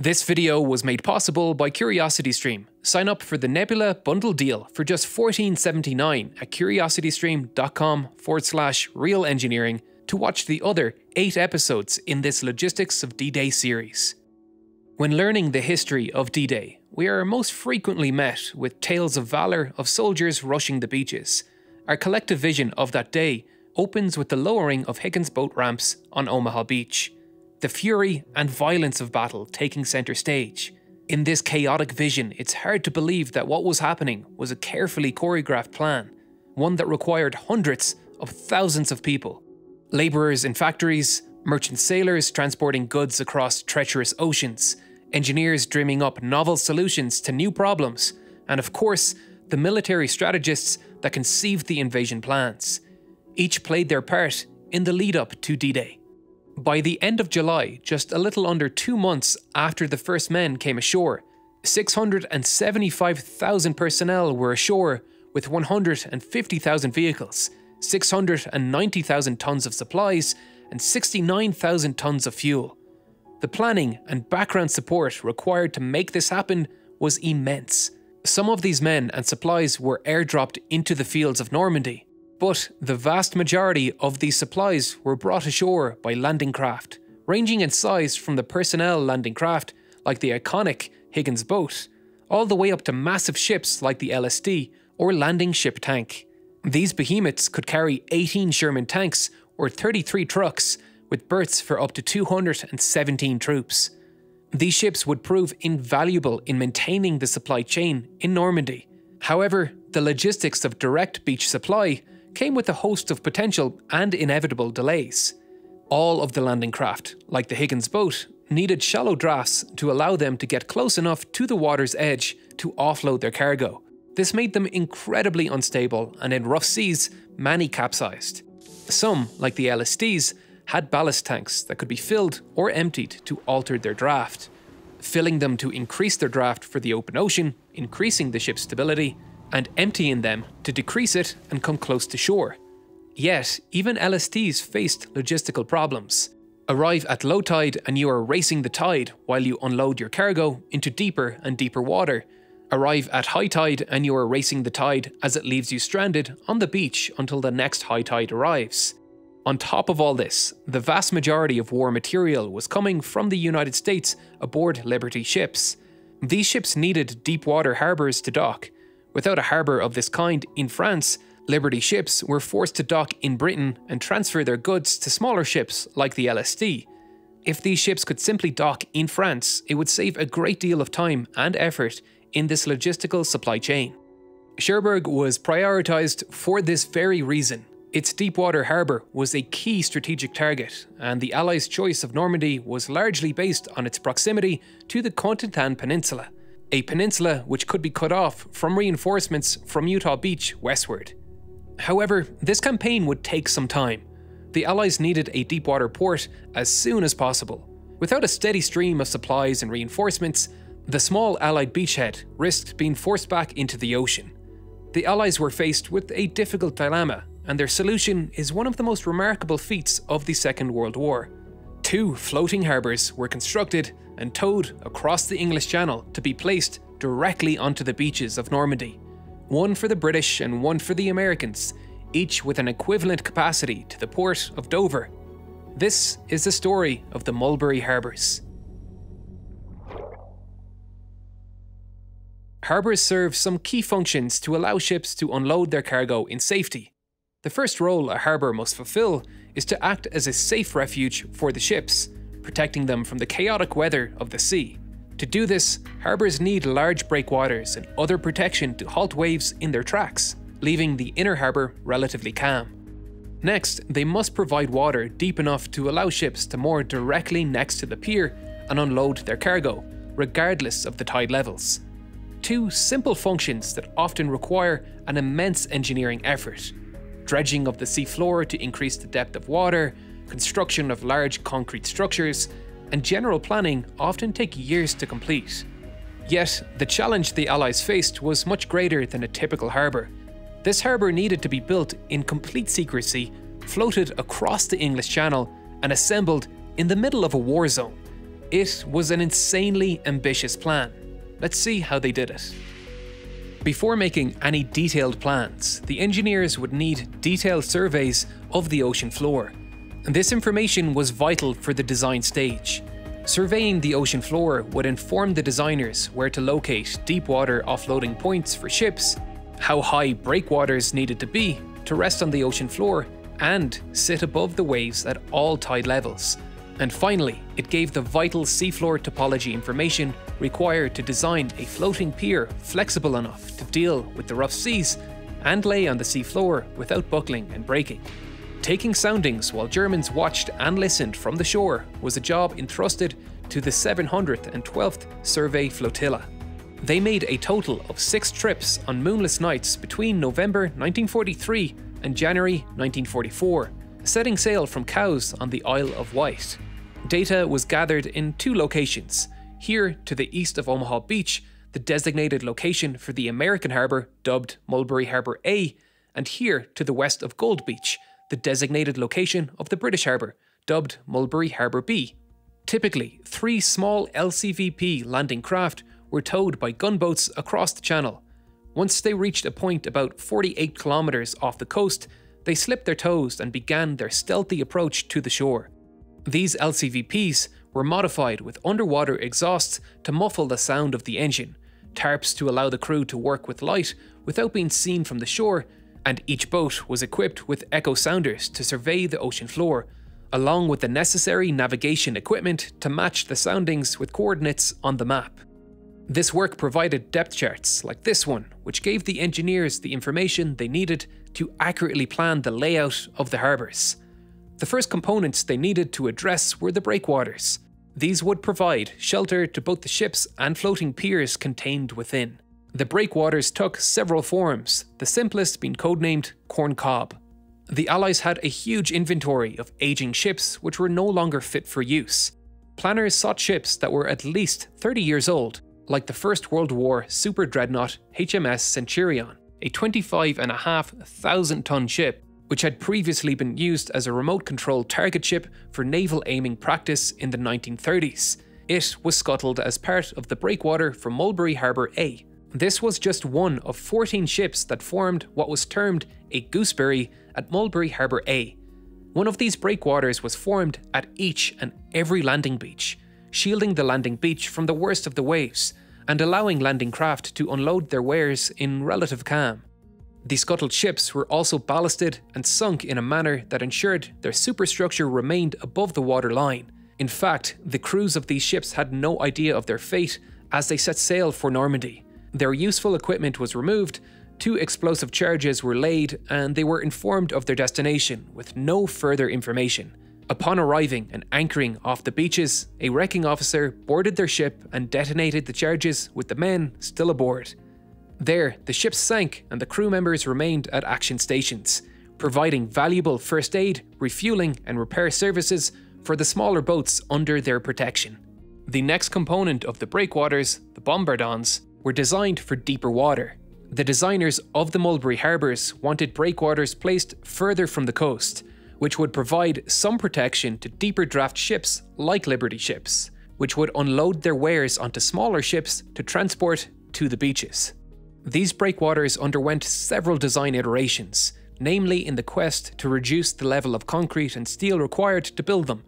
This video was made possible by CuriosityStream. Sign up for the Nebula bundle deal for just $14.79 at curiositystream.com forward slash real engineering to watch the other eight episodes in this Logistics of D Day series. When learning the history of D Day, we are most frequently met with tales of valour of soldiers rushing the beaches. Our collective vision of that day opens with the lowering of Higgins boat ramps on Omaha Beach the fury and violence of battle taking centre stage. In this chaotic vision, it's hard to believe that what was happening was a carefully choreographed plan, one that required hundreds of thousands of people. Labourers in factories, merchant sailors transporting goods across treacherous oceans, engineers dreaming up novel solutions to new problems, and of course, the military strategists that conceived the invasion plans. Each played their part in the lead up to D Day. By the end of July, just a little under two months after the first men came ashore, 675,000 personnel were ashore with 150,000 vehicles, 690,000 tons of supplies, and 69,000 tons of fuel. The planning and background support required to make this happen was immense. Some of these men and supplies were airdropped into the fields of Normandy, but the vast majority of these supplies were brought ashore by landing craft, ranging in size from the personnel landing craft, like the iconic Higgins boat, all the way up to massive ships like the LST or landing ship tank. These behemoths could carry 18 Sherman tanks or 33 trucks, with berths for up to 217 troops. These ships would prove invaluable in maintaining the supply chain in Normandy. However, the logistics of direct beach supply came with a host of potential and inevitable delays. All of the landing craft, like the Higgins boat, needed shallow drafts to allow them to get close enough to the water's edge to offload their cargo. This made them incredibly unstable, and in rough seas, many capsized. Some, like the LSTs, had ballast tanks that could be filled or emptied to alter their draft. Filling them to increase their draft for the open ocean, increasing the ship's stability, and emptying them to decrease it and come close to shore. Yet, even LSTs faced logistical problems. Arrive at low tide and you are racing the tide while you unload your cargo into deeper and deeper water. Arrive at high tide and you are racing the tide as it leaves you stranded on the beach until the next high tide arrives. On top of all this, the vast majority of war material was coming from the United States aboard Liberty ships. These ships needed deep water harbours to dock, Without a harbour of this kind in France, Liberty ships were forced to dock in Britain and transfer their goods to smaller ships like the LST. If these ships could simply dock in France, it would save a great deal of time and effort in this logistical supply chain. Cherbourg was prioritised for this very reason. Its deepwater harbour was a key strategic target, and the Allies' choice of Normandy was largely based on its proximity to the Cotentin Peninsula a peninsula which could be cut off from reinforcements from Utah Beach westward. However, this campaign would take some time. The Allies needed a deepwater port as soon as possible. Without a steady stream of supplies and reinforcements, the small Allied beachhead risked being forced back into the ocean. The Allies were faced with a difficult dilemma, and their solution is one of the most remarkable feats of the Second World War. Two floating harbours were constructed and towed across the English Channel to be placed directly onto the beaches of Normandy. One for the British and one for the Americans, each with an equivalent capacity to the port of Dover. This is the story of the Mulberry Harbours. Harbours serve some key functions to allow ships to unload their cargo in safety. The first role a harbour must fulfil is to act as a safe refuge for the ships, protecting them from the chaotic weather of the sea. To do this, harbours need large breakwaters and other protection to halt waves in their tracks, leaving the inner harbour relatively calm. Next, they must provide water deep enough to allow ships to moor directly next to the pier and unload their cargo, regardless of the tide levels. Two simple functions that often require an immense engineering effort dredging of the seafloor to increase the depth of water, construction of large concrete structures, and general planning often take years to complete. Yet, the challenge the Allies faced was much greater than a typical harbour. This harbour needed to be built in complete secrecy, floated across the English Channel, and assembled in the middle of a war zone. It was an insanely ambitious plan. Let's see how they did it. Before making any detailed plans, the engineers would need detailed surveys of the ocean floor. And this information was vital for the design stage. Surveying the ocean floor would inform the designers where to locate deep water offloading points for ships, how high breakwaters needed to be to rest on the ocean floor, and sit above the waves at all tide levels. And finally, it gave the vital seafloor topology information required to design a floating pier flexible enough to deal with the rough seas and lay on the seafloor without buckling and breaking. Taking soundings while Germans watched and listened from the shore was a job entrusted to the 712th Survey Flotilla. They made a total of six trips on moonless nights between November 1943 and January 1944, setting sail from Cowes on the Isle of Wight. Data was gathered in two locations. Here, to the east of Omaha Beach, the designated location for the American harbour, dubbed Mulberry Harbour A, and here to the west of Gold Beach, the designated location of the British harbour, dubbed Mulberry Harbour B. Typically, three small LCVP landing craft were towed by gunboats across the channel. Once they reached a point about 48 kilometres off the coast, they slipped their tows and began their stealthy approach to the shore. These LCVPs were modified with underwater exhausts to muffle the sound of the engine, tarps to allow the crew to work with light without being seen from the shore, and each boat was equipped with echo sounders to survey the ocean floor, along with the necessary navigation equipment to match the soundings with coordinates on the map. This work provided depth charts like this one, which gave the engineers the information they needed to accurately plan the layout of the harbours. The first components they needed to address were the breakwaters. These would provide shelter to both the ships and floating piers contained within. The breakwaters took several forms, the simplest being codenamed Corn Cob. The Allies had a huge inventory of aging ships which were no longer fit for use. Planners sought ships that were at least 30 years old, like the First World War super dreadnought HMS Centurion, a 25,500 ton ship which had previously been used as a remote controlled target ship for naval aiming practice in the 1930s. It was scuttled as part of the breakwater from Mulberry Harbour A, this was just one of 14 ships that formed what was termed a gooseberry at Mulberry Harbour A. One of these breakwaters was formed at each and every landing beach, shielding the landing beach from the worst of the waves and allowing landing craft to unload their wares in relative calm. The scuttled ships were also ballasted and sunk in a manner that ensured their superstructure remained above the water line. In fact, the crews of these ships had no idea of their fate as they set sail for Normandy. Their useful equipment was removed, two explosive charges were laid, and they were informed of their destination with no further information. Upon arriving and anchoring off the beaches, a wrecking officer boarded their ship and detonated the charges with the men still aboard. There, the ship sank and the crew members remained at action stations, providing valuable first aid, refueling, and repair services for the smaller boats under their protection. The next component of the breakwaters, the bombardons, were designed for deeper water. The designers of the Mulberry Harbours wanted breakwaters placed further from the coast, which would provide some protection to deeper draft ships like Liberty ships, which would unload their wares onto smaller ships to transport to the beaches. These breakwaters underwent several design iterations, namely in the quest to reduce the level of concrete and steel required to build them.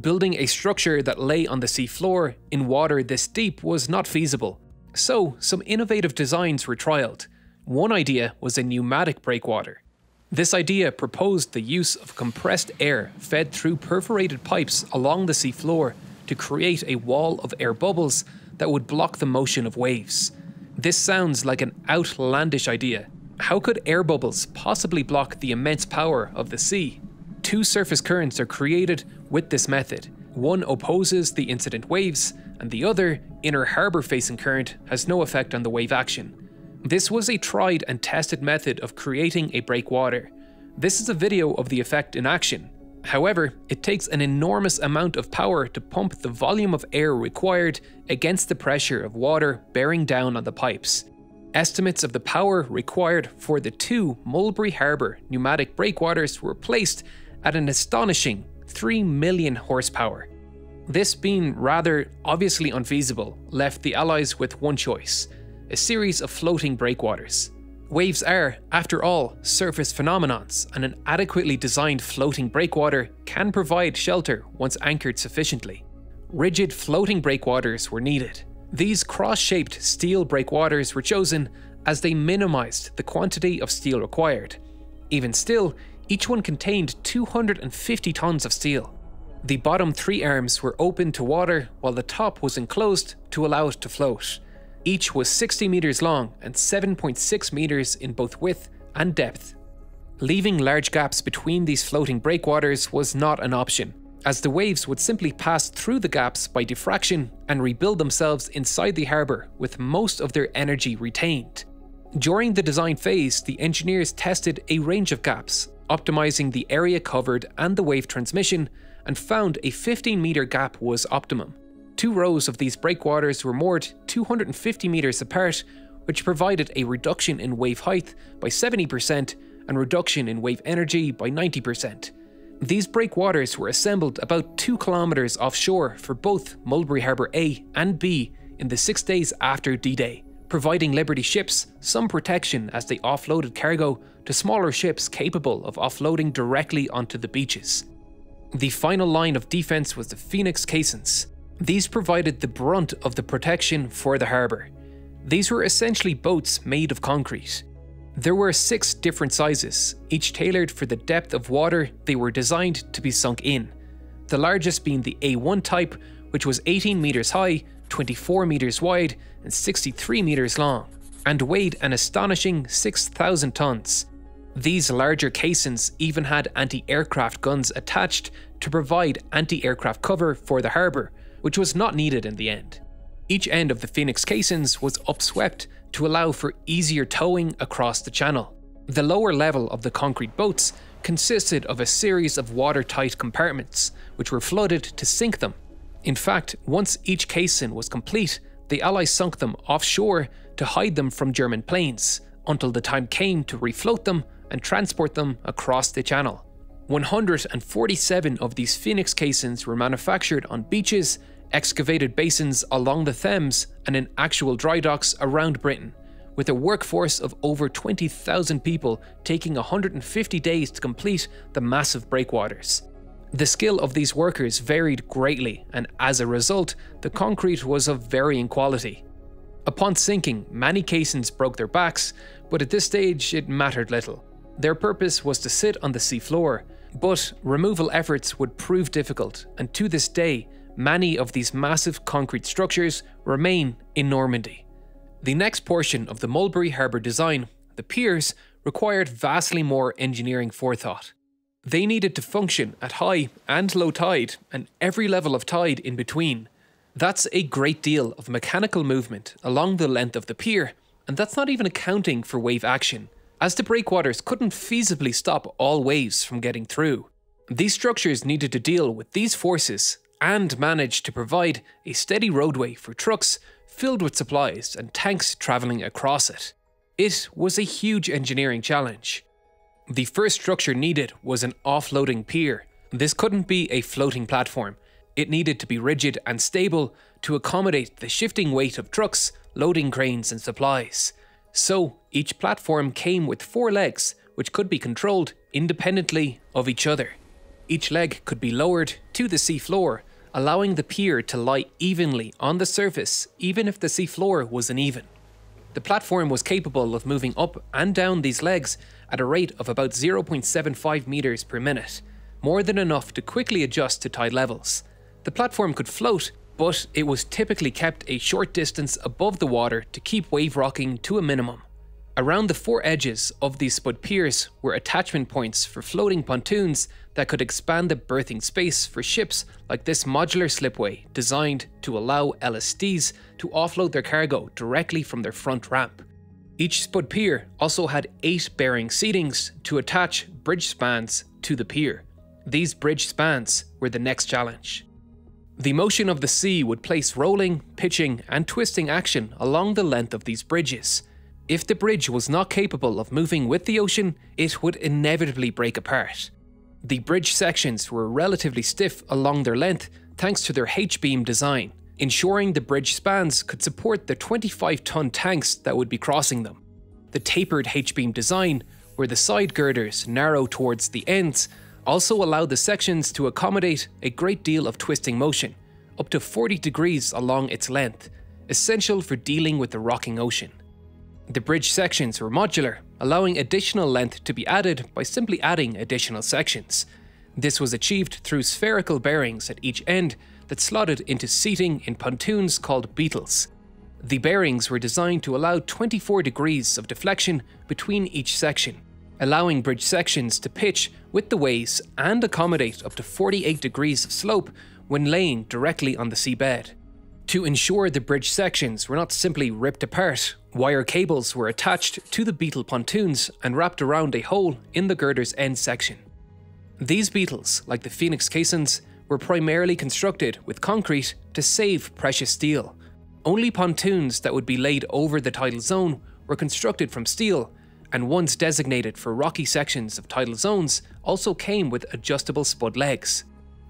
Building a structure that lay on the sea floor in water this deep was not feasible, so, some innovative designs were trialled. One idea was a pneumatic breakwater. This idea proposed the use of compressed air fed through perforated pipes along the seafloor to create a wall of air bubbles that would block the motion of waves. This sounds like an outlandish idea. How could air bubbles possibly block the immense power of the sea? Two surface currents are created with this method. One opposes the incident waves, and the other, inner harbour facing current, has no effect on the wave action. This was a tried and tested method of creating a breakwater. This is a video of the effect in action. However, it takes an enormous amount of power to pump the volume of air required against the pressure of water bearing down on the pipes. Estimates of the power required for the two Mulberry Harbour pneumatic breakwaters were placed at an astonishing 3 million horsepower. This being rather obviously unfeasible left the Allies with one choice a series of floating breakwaters. Waves are, after all, surface phenomenons, and an adequately designed floating breakwater can provide shelter once anchored sufficiently. Rigid floating breakwaters were needed. These cross shaped steel breakwaters were chosen as they minimized the quantity of steel required. Even still, each one contained 250 tons of steel. The bottom three arms were open to water while the top was enclosed to allow it to float. Each was 60 meters long and 7.6 meters in both width and depth. Leaving large gaps between these floating breakwaters was not an option, as the waves would simply pass through the gaps by diffraction and rebuild themselves inside the harbour with most of their energy retained. During the design phase, the engineers tested a range of gaps, optimizing the area covered and the wave transmission and found a 15 metre gap was optimum. Two rows of these breakwaters were moored 250 metres apart, which provided a reduction in wave height by 70% and reduction in wave energy by 90%. These breakwaters were assembled about 2 kilometres offshore for both Mulberry Harbour A and B in the six days after D Day, providing Liberty ships some protection as they offloaded cargo to smaller ships capable of offloading directly onto the beaches. The final line of defence was the Phoenix caissons. These provided the brunt of the protection for the harbour. These were essentially boats made of concrete. There were six different sizes, each tailored for the depth of water they were designed to be sunk in. The largest being the A1 type, which was 18 metres high, 24 metres wide, and 63 metres long, and weighed an astonishing 6,000 tonnes. These larger caissons even had anti aircraft guns attached to provide anti aircraft cover for the harbour, which was not needed in the end. Each end of the Phoenix caissons was upswept to allow for easier towing across the channel. The lower level of the concrete boats consisted of a series of watertight compartments, which were flooded to sink them. In fact, once each caisson was complete, the Allies sunk them offshore to hide them from German planes, until the time came to refloat them and transport them across the channel. 147 of these Phoenix caissons were manufactured on beaches, excavated basins along the Thames, and in actual dry docks around Britain, with a workforce of over 20,000 people taking 150 days to complete the massive breakwaters. The skill of these workers varied greatly, and as a result, the concrete was of varying quality. Upon sinking, many caissons broke their backs, but at this stage it mattered little. Their purpose was to sit on the seafloor, but removal efforts would prove difficult, and to this day, many of these massive concrete structures remain in Normandy. The next portion of the Mulberry Harbour design, the piers, required vastly more engineering forethought. They needed to function at high and low tide, and every level of tide in between. That's a great deal of mechanical movement along the length of the pier, and that's not even accounting for wave action as the breakwaters couldn't feasibly stop all waves from getting through. These structures needed to deal with these forces and manage to provide a steady roadway for trucks filled with supplies and tanks travelling across it. It was a huge engineering challenge. The first structure needed was an offloading pier. This couldn't be a floating platform. It needed to be rigid and stable to accommodate the shifting weight of trucks, loading cranes, and supplies. So, each platform came with four legs, which could be controlled independently of each other. Each leg could be lowered to the seafloor, allowing the pier to lie evenly on the surface, even if the seafloor was uneven. The platform was capable of moving up and down these legs at a rate of about 0.75 meters per minute, more than enough to quickly adjust to tide levels. The platform could float but it was typically kept a short distance above the water to keep wave rocking to a minimum. Around the four edges of these spud piers were attachment points for floating pontoons that could expand the berthing space for ships like this modular slipway designed to allow LSTs to offload their cargo directly from their front ramp. Each spud pier also had eight bearing seatings to attach bridge spans to the pier. These bridge spans were the next challenge. The motion of the sea would place rolling, pitching, and twisting action along the length of these bridges. If the bridge was not capable of moving with the ocean, it would inevitably break apart. The bridge sections were relatively stiff along their length thanks to their H-beam design, ensuring the bridge spans could support the 25 ton tanks that would be crossing them. The tapered H-beam design, where the side girders narrow towards the ends, also allowed the sections to accommodate a great deal of twisting motion, up to 40 degrees along its length, essential for dealing with the rocking ocean. The bridge sections were modular, allowing additional length to be added by simply adding additional sections. This was achieved through spherical bearings at each end that slotted into seating in pontoons called beetles. The bearings were designed to allow 24 degrees of deflection between each section, allowing bridge sections to pitch with the waves and accommodate up to 48 degrees of slope when laying directly on the seabed. To ensure the bridge sections were not simply ripped apart, wire cables were attached to the beetle pontoons and wrapped around a hole in the girder's end section. These beetles, like the Phoenix caissons, were primarily constructed with concrete to save precious steel. Only pontoons that would be laid over the tidal zone were constructed from steel, and ones designated for rocky sections of tidal zones also came with adjustable spud legs.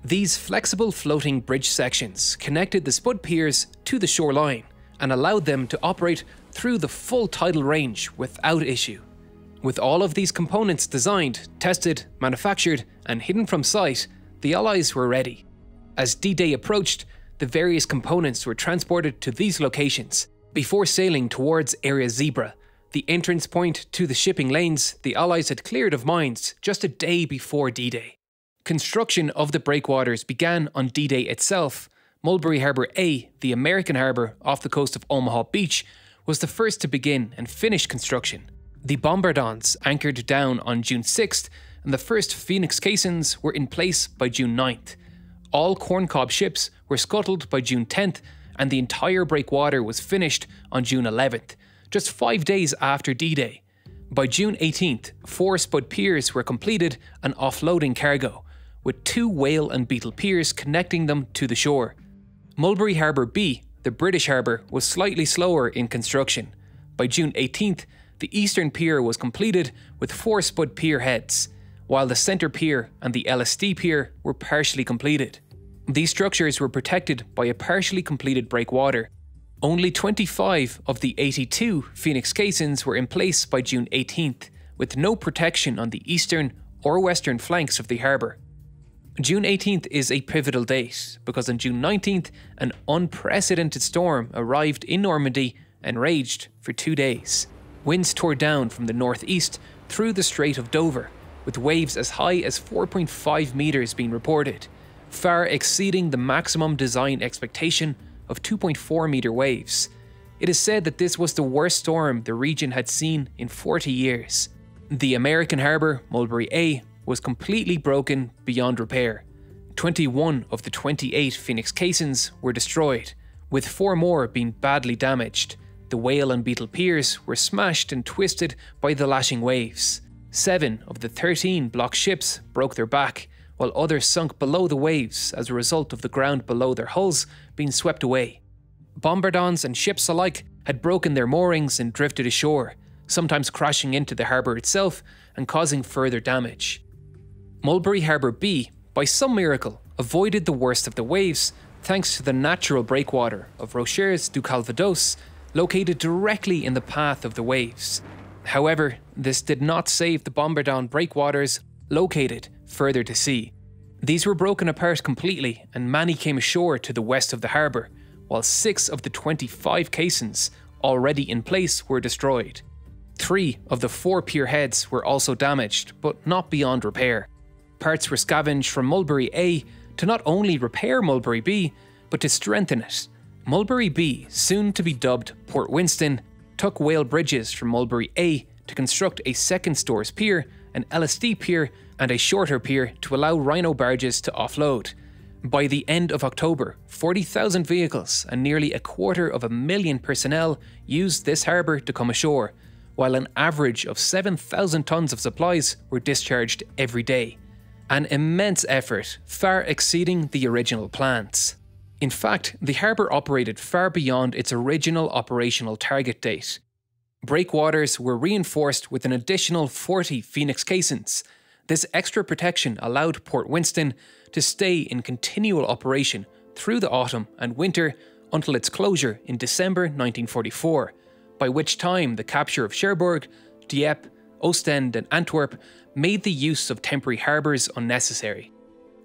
These flexible floating bridge sections connected the spud piers to the shoreline and allowed them to operate through the full tidal range without issue. With all of these components designed, tested, manufactured, and hidden from sight, the Allies were ready. As D Day approached, the various components were transported to these locations. Before sailing towards Area Zebra, the entrance point to the shipping lanes the Allies had cleared of mines just a day before D Day. Construction of the breakwaters began on D Day itself. Mulberry Harbour A, the American harbour off the coast of Omaha Beach, was the first to begin and finish construction. The bombardons anchored down on June 6th, and the first Phoenix caissons were in place by June 9th. All corncob ships were scuttled by June 10th, and the entire breakwater was finished on June 11th, just five days after D Day. By June 18th, four spud piers were completed and offloading cargo, with two whale and beetle piers connecting them to the shore. Mulberry Harbour B, the British harbour, was slightly slower in construction. By June 18th, the eastern pier was completed with four spud pier heads, while the centre pier and the LST pier were partially completed. These structures were protected by a partially completed breakwater. Only 25 of the 82 Phoenix caissons were in place by June 18th, with no protection on the eastern or western flanks of the harbour. June 18th is a pivotal date because on June 19th, an unprecedented storm arrived in Normandy and raged for two days. Winds tore down from the northeast through the Strait of Dover, with waves as high as 4.5 metres being reported, far exceeding the maximum design expectation of 2.4 metre waves. It is said that this was the worst storm the region had seen in 40 years. The American harbour, Mulberry A, was completely broken beyond repair. 21 of the 28 Phoenix caissons were destroyed, with four more being badly damaged. The whale and beetle piers were smashed and twisted by the lashing waves. Seven of the 13 block ships broke their back, while others sunk below the waves as a result of the ground below their hulls being swept away. Bombardons and ships alike had broken their moorings and drifted ashore, sometimes crashing into the harbour itself and causing further damage. Mulberry Harbour B, by some miracle, avoided the worst of the waves thanks to the natural breakwater of Rochers du Calvados, located directly in the path of the waves. However, this did not save the Bombardon breakwaters located further to sea. These were broken apart completely, and many came ashore to the west of the harbour, while six of the 25 caissons already in place were destroyed. Three of the four pier heads were also damaged, but not beyond repair. Parts were scavenged from Mulberry A to not only repair Mulberry B, but to strengthen it. Mulberry B, soon to be dubbed Port Winston, took whale bridges from Mulberry A to construct a second stores pier, an LST pier, and a shorter pier to allow rhino barges to offload. By the end of October, 40,000 vehicles and nearly a quarter of a million personnel used this harbour to come ashore, while an average of 7,000 tonnes of supplies were discharged every day an immense effort, far exceeding the original plans. In fact, the harbour operated far beyond its original operational target date. Breakwaters were reinforced with an additional 40 Phoenix caissons. This extra protection allowed Port Winston to stay in continual operation through the autumn and winter until its closure in December 1944, by which time the capture of Cherbourg, Dieppe, Ostend, and Antwerp made the use of temporary harbours unnecessary.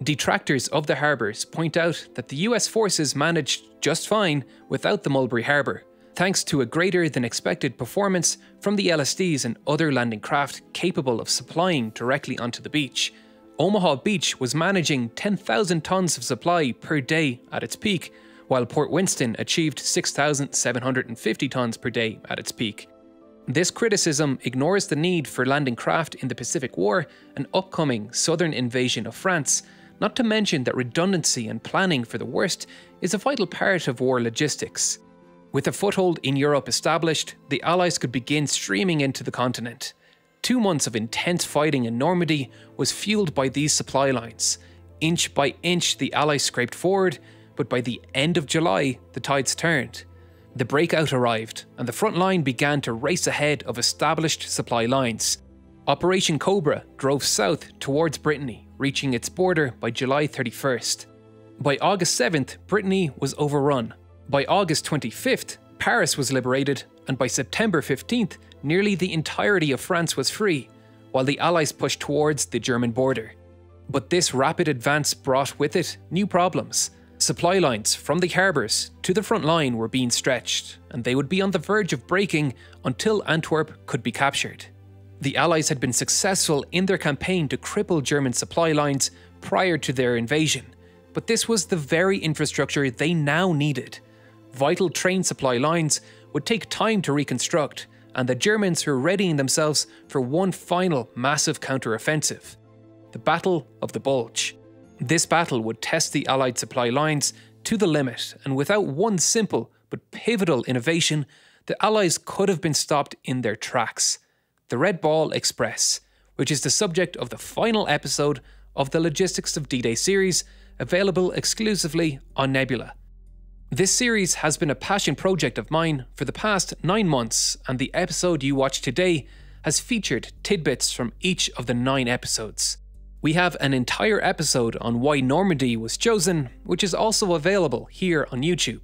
Detractors of the harbours point out that the US forces managed just fine without the Mulberry Harbour, thanks to a greater than expected performance from the LSTs and other landing craft capable of supplying directly onto the beach. Omaha Beach was managing 10,000 tons of supply per day at its peak, while Port Winston achieved 6,750 tons per day at its peak. This criticism ignores the need for landing craft in the Pacific War and upcoming southern invasion of France, not to mention that redundancy and planning for the worst is a vital part of war logistics. With a foothold in Europe established, the Allies could begin streaming into the continent. Two months of intense fighting in Normandy was fueled by these supply lines. Inch by inch, the Allies scraped forward, but by the end of July, the tides turned. The breakout arrived, and the front line began to race ahead of established supply lines. Operation Cobra drove south towards Brittany, reaching its border by July 31st. By August 7th, Brittany was overrun. By August 25th, Paris was liberated, and by September 15th, nearly the entirety of France was free, while the Allies pushed towards the German border. But this rapid advance brought with it new problems. Supply lines from the harbours to the front line were being stretched, and they would be on the verge of breaking until Antwerp could be captured. The Allies had been successful in their campaign to cripple German supply lines prior to their invasion, but this was the very infrastructure they now needed. Vital train supply lines would take time to reconstruct, and the Germans were readying themselves for one final massive counter-offensive the Battle of the Bulge. This battle would test the Allied supply lines to the limit, and without one simple but pivotal innovation, the Allies could have been stopped in their tracks the Red Ball Express, which is the subject of the final episode of the Logistics of D Day series, available exclusively on Nebula. This series has been a passion project of mine for the past nine months, and the episode you watch today has featured tidbits from each of the nine episodes. We have an entire episode on why Normandy was chosen, which is also available here on YouTube.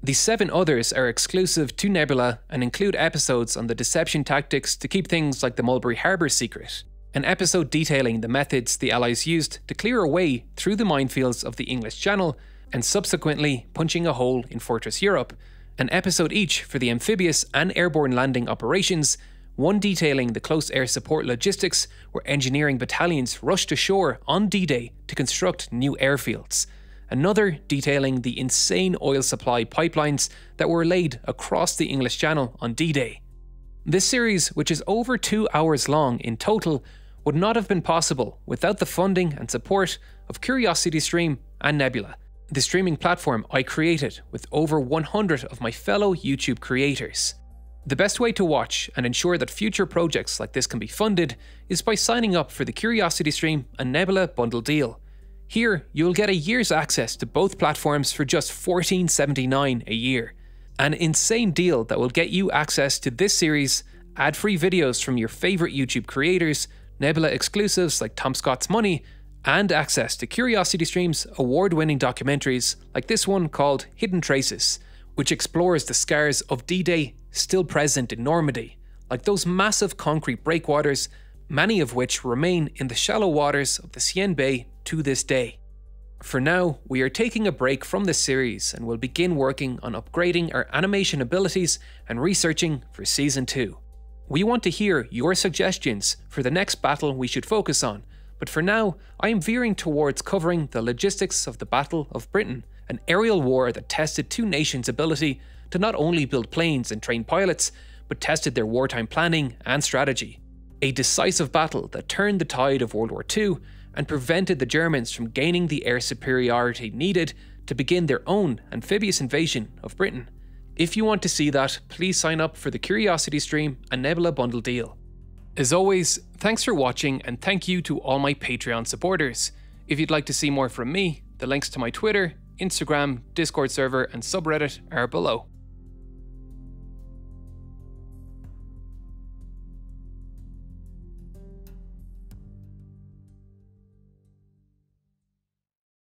The seven others are exclusive to Nebula and include episodes on the deception tactics to keep things like the Mulberry Harbour secret, an episode detailing the methods the Allies used to clear a way through the minefields of the English Channel and subsequently punching a hole in Fortress Europe, an episode each for the amphibious and airborne landing operations, one detailing the close air support logistics where engineering battalions rushed ashore on D Day to construct new airfields, another detailing the insane oil supply pipelines that were laid across the English Channel on D Day. This series, which is over two hours long in total, would not have been possible without the funding and support of Curiosity Stream and Nebula, the streaming platform I created with over 100 of my fellow YouTube creators. The best way to watch and ensure that future projects like this can be funded is by signing up for the Curiosity Stream and Nebula bundle deal. Here, you'll get a year's access to both platforms for just $14.79 a year. An insane deal that will get you access to this series, ad free videos from your favourite YouTube creators, Nebula exclusives like Tom Scott's Money, and access to Curiosity Stream's award winning documentaries like this one called Hidden Traces, which explores the scars of D Day still present in Normandy, like those massive concrete breakwaters, many of which remain in the shallow waters of the Seine Bay to this day. For now, we are taking a break from this series and will begin working on upgrading our animation abilities and researching for Season 2. We want to hear your suggestions for the next battle we should focus on, but for now, I am veering towards covering the logistics of the Battle of Britain, an aerial war that tested two nations' ability to not only build planes and train pilots, but tested their wartime planning and strategy. A decisive battle that turned the tide of World War II and prevented the Germans from gaining the air superiority needed to begin their own amphibious invasion of Britain. If you want to see that, please sign up for the Curiosity Stream and Nebula Bundle deal. As always, thanks for watching and thank you to all my Patreon supporters. If you'd like to see more from me, the links to my Twitter, Instagram, Discord server, and subreddit are below.